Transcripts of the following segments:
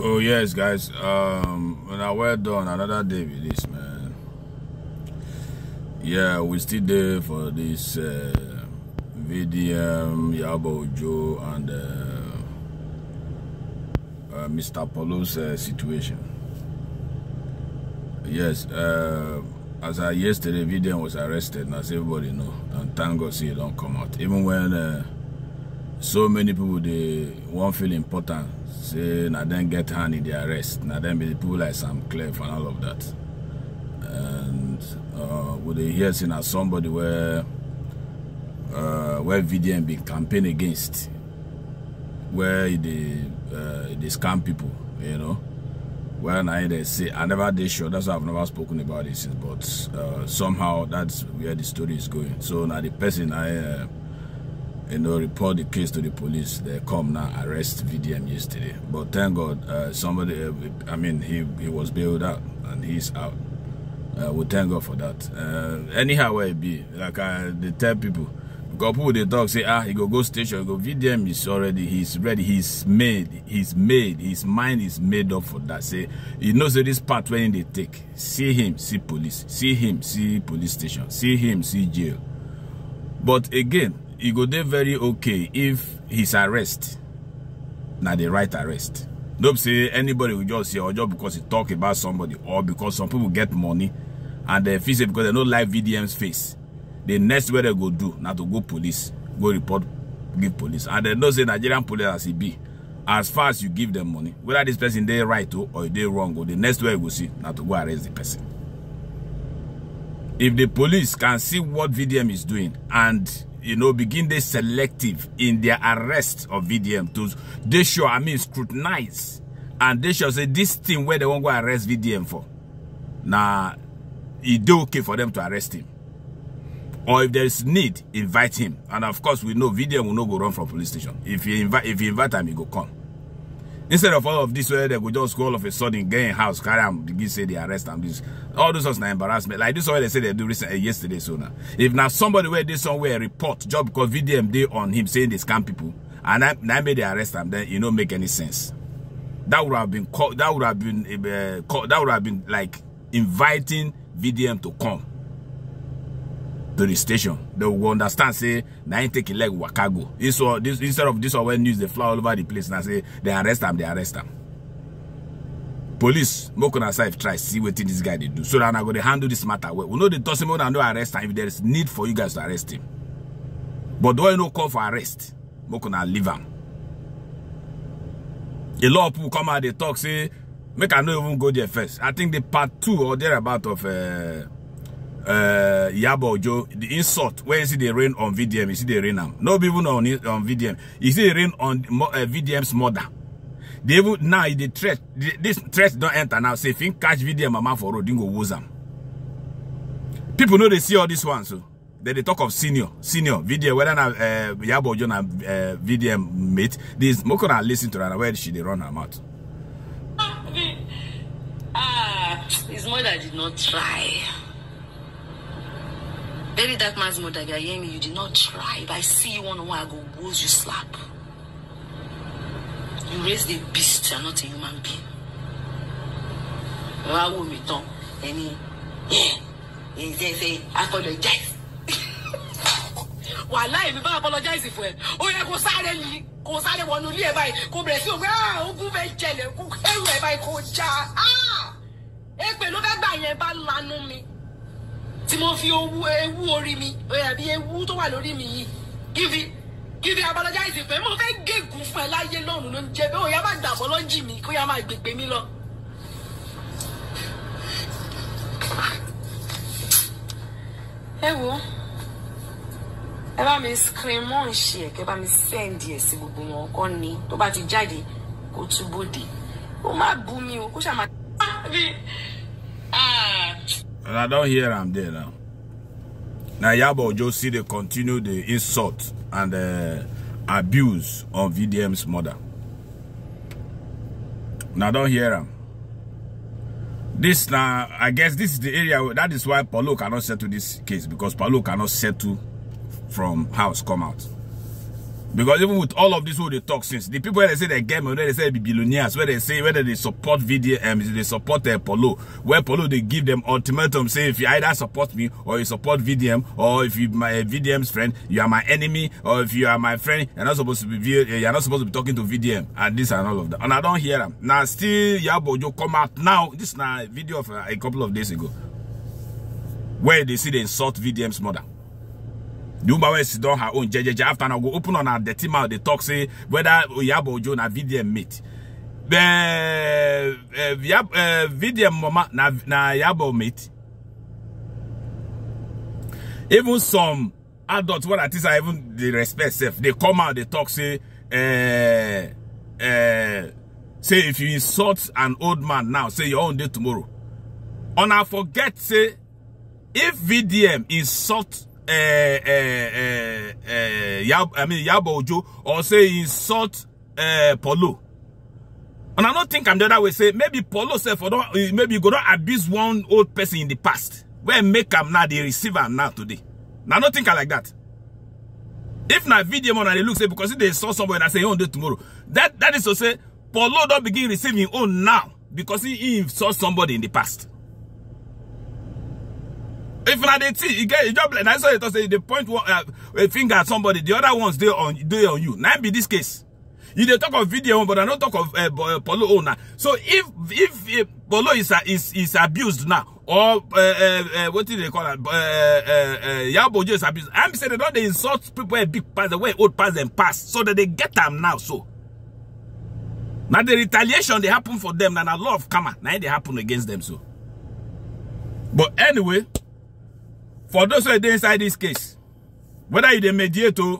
Oh yes, guys. Um, now well done. Another day with this man. Yeah, we still there for this uh, VDM Iyabo Ojo and uh, uh, Mr. Polo's uh, situation. Yes, uh, as I yesterday, VDM was arrested, as everybody know, and thank God, see don't come out. Even when uh, so many people they won't feel important. Say na then get hand in the arrest na then be the people like sam clef and all of that. And uh, we dey hear say na somebody where uh, where vdm bin campaign against. Where e dey uh, dey scam people you know? Well na they say i never dey sure. That's why i've never spoken about this but uh, somehow that's where the story is going. So na the person i uh, you know, report the case to the police. They come now, arrest VDM yesterday. But thank God, uh, somebody, uh, I mean, he, he was bailed out and he's out. Uh, we thank God for that. Uh, anyhow, where it be, like I, they tell people, because people they talk, say, ah, he go go station, go VDM is already, he's ready, he's made, he's made, his mind is made up for that. Say, he knows that this part when they take, see him, see police, see him, see police station, see him, see jail. But again, e go dey very okay if his arrest na the right arrest. No be say anybody go just say just because he talk about somebody or because some people get money and dem feel say because dem no like vdm's face. The next wey dem go do na to go police go report give police. And dem know say nigerian police as e be as far as you give dem money whether this person dey right o or e dey wrong o the next way you go see na to go arrest the person. If the police can see what vdm is doing and you know, begin they selective in their arrest of VDM to they show, I mean, scrutinize. And they shall say this thing where they won't go arrest VDM for. Now, it do okay for them to arrest him. Or if there is need, invite him. And of course, we know VDM will not go run from police station. If you invite if you invite him, he go come. Instead of all of this where they go just go all of a sudden get in house, carry him, begin say they arrest him. This all those was na embarrassment. Like this way they say they do recent, uh, yesterday so now. If now somebody where this somewhere report job because VDM day on him saying they scam people and that, that made they arrest him, then it don't make any sense. That would have been called that would have been uh, called, that would have been like inviting VDM to come to the station. They will understand, say, now ain't taking leg wakago. This this instead of this when news they fly all over the place and say they arrest them, they arrest them. Police, Mokona side try see what this guy they do. So that I go to handle this matter. Well, we know the Tosimon and no arrest him if there is need for you guys to arrest him. But do I no call for arrest? Mokona leave him. A lot of people come out, they talk, say, make I not even go there first. I think the part two or thereabout of uh uh Iyabo Ojo, the insult when you see the rain on VDM, you see the rain am. No even on on VDM. See the rain on uh, VDM's mother. They even now the threat this threat don't enter now. Say if you catch VDM mama for road, you go woz am. People know they see all this one, so then they talk of senior, senior VDM, whether na uh Iyabo Ojo na uh, VDM mate. This Mokona listen to her where she they run her mouth. Ah, his mother did not try. Bury that man's mother, if you hear me, you did not try. If I see you one on one, I go woes you slap. You raised a beast, you're not a human being. Would me talk? Any, yeah, he say, say, apologize. wàhálà èmi bá apologize fún ẹ ó yẹ kó sáré lì kó sáré wọnú ilé ẹ báyìí kó bẹ̀rẹ̀ sí òun ah ogun fẹ́ jẹlẹ̀ kó ẹrù ẹ báyìí kó já ah èpè ló fẹ́ gbà yẹn bá lanu mi tí mo fi owó ewu orí mi àbí ewu tó wà lórí mi yìí kíbi kíbi apologize pé mo fẹ́ gégùn fún ẹ láyé lọ́run ló ń jẹ bẹ́ẹ̀ òyà má gbà apology mi kó yà má gbègbè mi lọ. ẹ wo ẹ bá mi screen mọ́ ń ṣe ẹ̀ kẹ́ bá mi send ẹ̀ sí gbogbo wọn kọ́ ni tó bá ti jáde kó túbọ̀ dé ó má bú mi o kó ṣàmà. And I don't hear am there now. Now Yabo Ojo see they continue the insult and uh, abuse on VDM's mother. Now don't hear him. This now, I guess this is the area that is why Paulo cannot settle this case because Paulo cannot settle from house come out. Because even with all of this who they talk since, the people where they say they get money, they say billionaires, where they say whether they support VDM, they support uh, Polo, where Polo they give them ultimatum, say if you either support me or you support VDM, or if you my uh, VDM's friend, you are my enemy, or if you are my friend, you're not supposed to be you're not supposed to be talking to VDM, and this and all of that. And I don't hear them. Now still Yabojo come out now. This is a video of uh, a couple of days ago, where they see they insult VDM's mother. The woman wey sit down her own jejeje after now go open on her dirty mouth dey talk say whether Oyabo Ojo na VDM mate. The uh, uh, VDM mama na na Yabo mate. Even some adults what think I even the respect self they come out they talk say uh, uh, say if you insult an old man now say your own day tomorrow. On I forget say if VDM insult Yab, I mean Yabo Ojo or say insult uh, Polo. And I don't think I'm the other way. Say maybe Polo self or don't, maybe you go not abuse one old person in the past. Where make him now they receive him now today. Now I don't think I like that. If not video man they look say because they saw somebody that say own day tomorrow, that that is to say Polo don't begin receiving own now because he, he saw somebody in the past. If na dey see you get you just na so you talk say dey point one uh, a finger at somebody the other ones dey on dey on you. Na be this case. You dey talk of video but i no talk of uh, polo own na so if if uh, polo is uh, is is abused now or uh, uh, uh, what do they call am? Uh, uh, uh, yabojo is abused. I'm say they don dey insult people wey big pass the way old pass dem pass. So that they get am now so. Na the retaliation dey happen for them na na law of karma. Na it dey happen against them so. But anyway for those who are inside this case whether you the mediator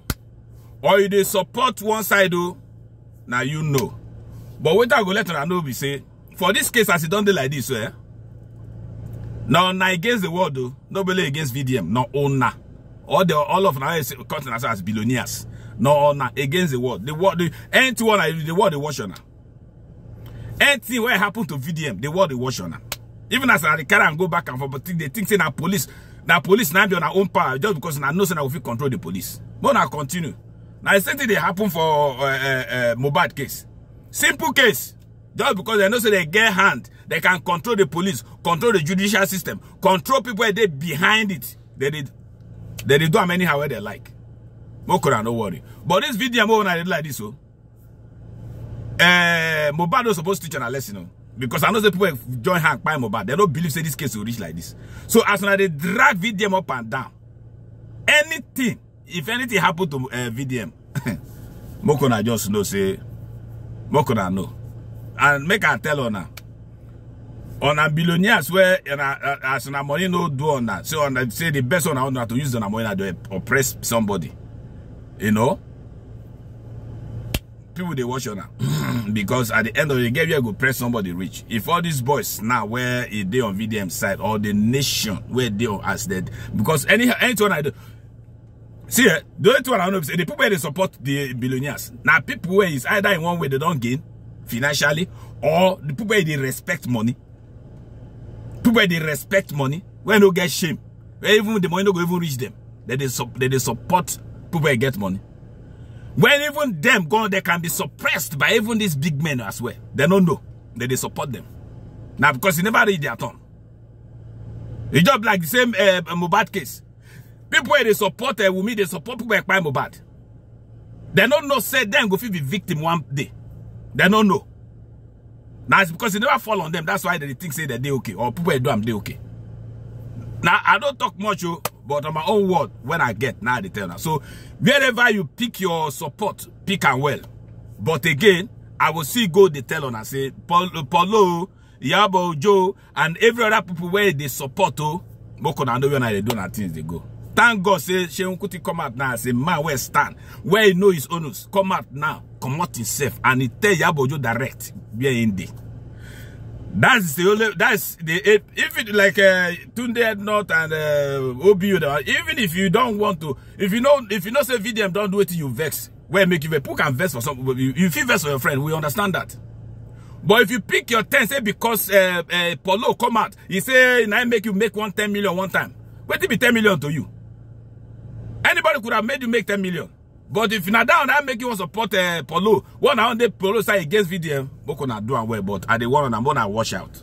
or you dey support one side o now you know. But wetin i go let una know we say for this case as e don dey like this eh na una against the world o no be against vdm na una. All the all of una continent as as billionaires na una against the world. The world the one the world dey watch una. Anything wey happen to vdm the world dey watch una. Even as i carry am go back and forth but they think say na police na police na be on our own power just because na know say na we fit control the police. But na continue. Na the same thing dey happen for uh, uh, uh, mohbad case. Simple case. Just because they know say they get hand they can control the police control the judicial system control people wey dey behind it. They dey they dey do am anyhow wey they like. Mokora no worry. But this video mo una dey like this o uh, mohbad no suppose teach una lesson o. because I know the people join hand by Mohbad. They don't believe say this case will reach like this. So as now they drag VDM up and down, anything, if anything happen to uh, VDM, Mokona just know say, Mokona know. And make I tell her now. On a billionaires where uh, as na money no do on that. So on say the best one I want to use the money to oppress somebody. You know? People they watch on because at the end of the game you go press somebody rich if all these boys now where they on vdm side or the nation where they on as dead? Because any anyone i do see eh, the only one i know is the people where they support the billionaires now people where is either in one way they don't gain financially or the people where they respect money. People where they respect money where no get shame where even the money no go even reach them that they, they, they support people where get money when even them go, they can be suppressed by even these big men as well. They don't know that they support them. Now, because you never read their turn. It's just like the same uh, Mohbad case. People where they support uh, Wunmi, they support people like Mohbad. They don't know, say them go be victim one day. They don't know. Now, it's because they never fall on them. That's why they think say that they okay. Or people do them, they okay. Now, I don't talk much, oh, but on my own word, when I get, now they tell now. So, wherever you pick your support, pick and well. But again, I will see go they tell on and say, Paulo, Yabo, Joe, and every other people where they support, oh, Moko na know when they do na things they go. Thank God, say, Sheun Kuti come out now say, man, where stand? Where he know his owners, come out now, come out himself, and he tell Yabo Joe direct, where in there. That's the only. That's the if it like uh, Tunde Ednut and uh, OBU. Even if you don't want to, if you know, if you know, say VDM don't do it, you vex. Where make you vex? People can vex for some. You, you feel vex for your friend. We understand that. But if you pick your 10, say because uh, uh, Polo come out, he say, now make you make one 10 million one time. What it be 10 million to you? Anybody could have made you make 10 million. But if na down, I make you support uh, Polo. One hour the Polo side against VDM. Boko na do and well, but I the one on I'm gonna wash out.